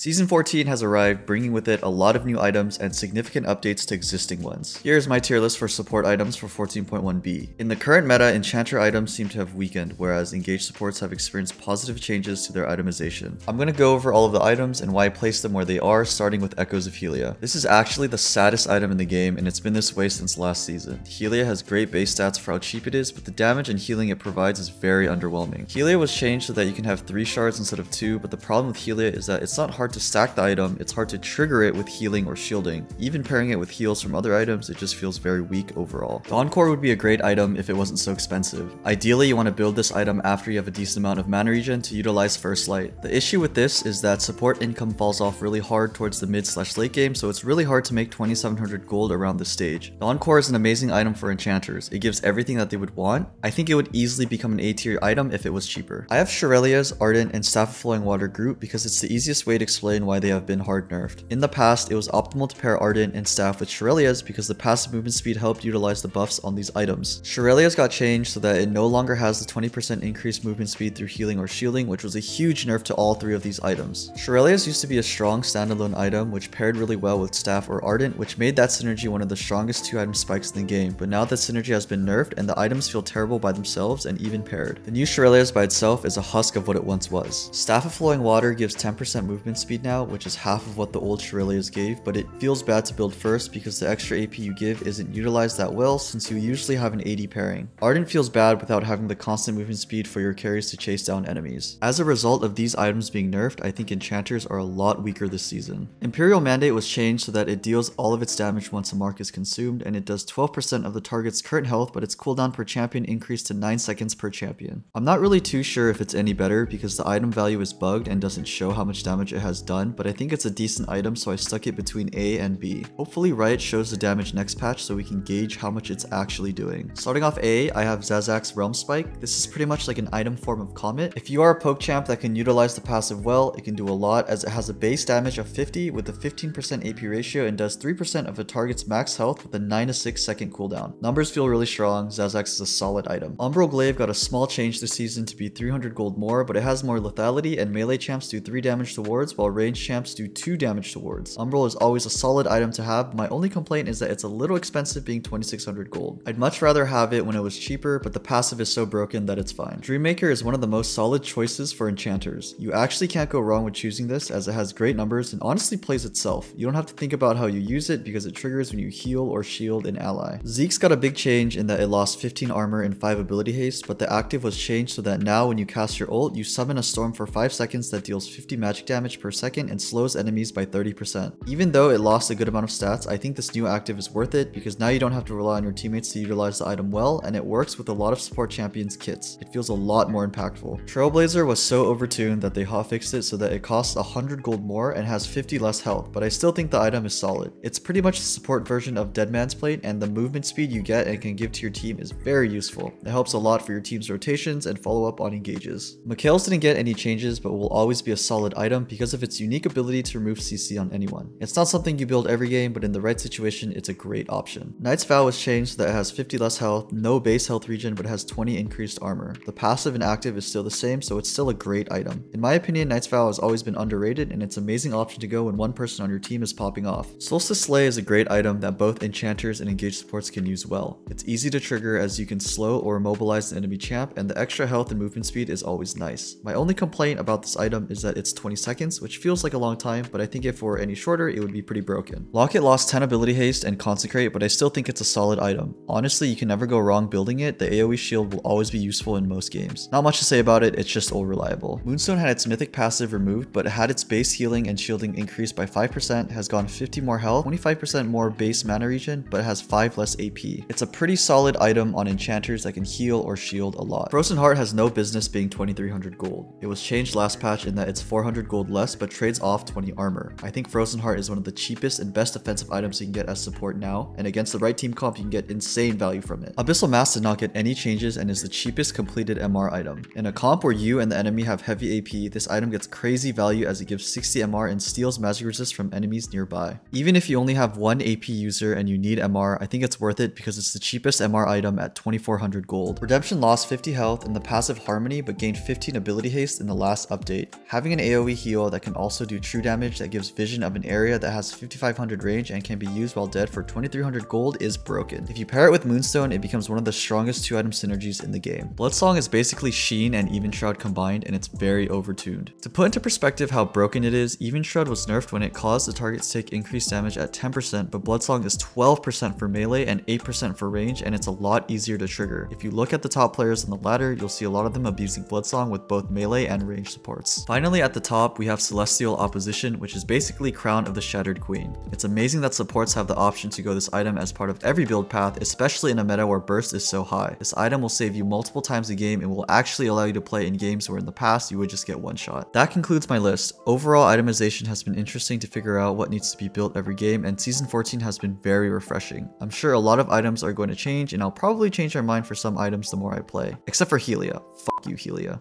Season 14 has arrived, bringing with it a lot of new items and significant updates to existing ones. Here is my tier list for support items for 14.1b. In the current meta, Enchanter items seem to have weakened, whereas engaged supports have experienced positive changes to their itemization. I'm going to go over all of the items and why I place them where they are, starting with Echoes of Helia. This is actually the saddest item in the game, and it's been this way since last season. Helia has great base stats for how cheap it is, but the damage and healing it provides is very underwhelming. Helia was changed so that you can have 3 shards instead of 2, but the problem with Helia is that it's not hard to stack the item, it's hard to trigger it with healing or shielding. Even pairing it with heals from other items, it just feels very weak overall. Dawncore would be a great item if it wasn't so expensive. Ideally, you want to build this item after you have a decent amount of mana regen to utilize First Light. The issue with this is that support income falls off really hard towards the mid slash late game, so it's really hard to make 2700 gold around this stage. Dawncore is an amazing item for enchanters. It gives everything that they would want. I think it would easily become an A tier item if it was cheaper. I have Shurelya's, Ardent, and Staff of Flowing Water group because it's the easiest way to explain why they have been hard nerfed. In the past, it was optimal to pair Ardent and Staff with Shurelya's because the passive movement speed helped utilize the buffs on these items. Shurelya's got changed so that it no longer has the 20% increased movement speed through healing or shielding, which was a huge nerf to all three of these items. Shurelya's used to be a strong standalone item, which paired really well with Staff or Ardent, which made that synergy one of the strongest two item spikes in the game, but now that synergy has been nerfed and the items feel terrible by themselves and even paired. The new Shurelya's by itself is a husk of what it once was. Staff of Flowing Water gives 10% movement speed now, which is half of what the old Shurelya's gave, but it feels bad to build first because the extra AP you give isn't utilized that well since you usually have an AD pairing. Ardent feels bad without having the constant movement speed for your carries to chase down enemies. As a result of these items being nerfed, I think enchanters are a lot weaker this season. Imperial Mandate was changed so that it deals all of its damage once a mark is consumed, and it does 12% of the target's current health, but its cooldown per champion increased to 9 seconds per champion. I'm not really too sure if it's any better because the item value is bugged and doesn't show how much damage it has done, but I think it's a decent item so I stuck it between A and B. Hopefully Riot shows the damage next patch so we can gauge how much it's actually doing. Starting off A, I have Zaz'Zak's Realmspike. This is pretty much like an item form of Comet. If you are a poke champ that can utilize the passive well, it can do a lot as it has a base damage of 50 with a 15% AP ratio and does 3% of a target's max health with a 9 to 6 second cooldown. Numbers feel really strong, Zazak's is a solid item. Umbral Glaive got a small change this season to be 300 gold more, but it has more lethality and melee champs do 3 damage to wards while ranged champs do 2 damage to wards. Umbral is always a solid item to have, my only complaint is that it's a little expensive being 2600 gold. I'd much rather have it when it was cheaper, but the passive is so broken that it's fine. Dream Maker is one of the most solid choices for enchanters. You actually can't go wrong with choosing this as it has great numbers and honestly plays itself. You don't have to think about how you use it because it triggers when you heal or shield an ally. Zeke's got a big change in that it lost 15 armor and 5 ability haste, but the active was changed so that now when you cast your ult, you summon a storm for 5 seconds that deals 50 magic damage per second and slows enemies by 30%. Even though it lost a good amount of stats, I think this new active is worth it because now you don't have to rely on your teammates to utilize the item well, and it works with a lot of support champions kits. It feels a lot more impactful. Trailblazer was so overtuned that they hotfixed it so that it costs 100 gold more and has 50 less health, but I still think the item is solid. It's pretty much the support version of Dead Man's Plate, and the movement speed you get and can give to your team is very useful. It helps a lot for your team's rotations and follow up on engages. Mikael's didn't get any changes, but will always be a solid item because of its unique ability to remove CC on anyone. It's not something you build every game, but in the right situation, it's a great option. Knight's Vow was changed so that it has 50 less health, no base health regen, but has 20 increased armor. The passive and active is still the same, so it's still a great item. In my opinion, Knight's Vow has always been underrated, and it's an amazing option to go when one person on your team is popping off. Solstice Sleigh is a great item that both enchanters and engaged supports can use well. It's easy to trigger as you can slow or immobilize the enemy champ, and the extra health and movement speed is always nice. My only complaint about this item is that it's 20 seconds, which feels like a long time, but I think if were any shorter, it would be pretty broken. Locket lost 10 ability haste and consecrate, but I still think it's a solid item. Honestly, you can never go wrong building it, the AoE shield will always be useful in most games. Not much to say about it, it's just all reliable. Moonstone had its mythic passive removed, but had its base healing and shielding increased by 5%, has gone 50 more health, 25% more base mana regen, but has 5 less AP. It's a pretty solid item on enchanters that can heal or shield a lot. Frozen Heart has no business being 2300 gold. It was changed last patch in that it's 400 gold less, but trades off 20 armor. I think Frozen Heart is one of the cheapest and best defensive items you can get as support now, and against the right team comp you can get insane value from it. Abyssal Mask did not get any changes and is the cheapest completed MR item. In a comp where you and the enemy have heavy AP, this item gets crazy value as it gives 60 MR and steals magic resist from enemies nearby. Even if you only have one AP user and you need MR, I think it's worth it because it's the cheapest MR item at 2400 gold. Redemption lost 50 health in the passive Harmony but gained 15 ability haste in the last update. Having an AoE heal that can can also do true damage that gives vision of an area that has 5500 range and can be used while dead for 2300 gold is broken. If you pair it with Moonstone, it becomes one of the strongest two item synergies in the game. Bloodsong is basically Sheen and Evenshroud combined and it's very overtuned. To put into perspective how broken it is, Evenshroud was nerfed when it caused the target to take increased damage at 10%, but Bloodsong is 12% for melee and 8% for range and it's a lot easier to trigger. If you look at the top players on the ladder, you'll see a lot of them abusing Bloodsong with both melee and range supports. Finally at the top, we have Celestial Opposition, which is basically Crown of the Shattered Queen. It's amazing that supports have the option to go this item as part of every build path, especially in a meta where burst is so high. This item will save you multiple times a game and will actually allow you to play in games where in the past you would just get one shot. That concludes my list. Overall itemization has been interesting to figure out what needs to be built every game and season 14 has been very refreshing. I'm sure a lot of items are going to change and I'll probably change my mind for some items the more I play. Except for Helia. Fuck you Helia.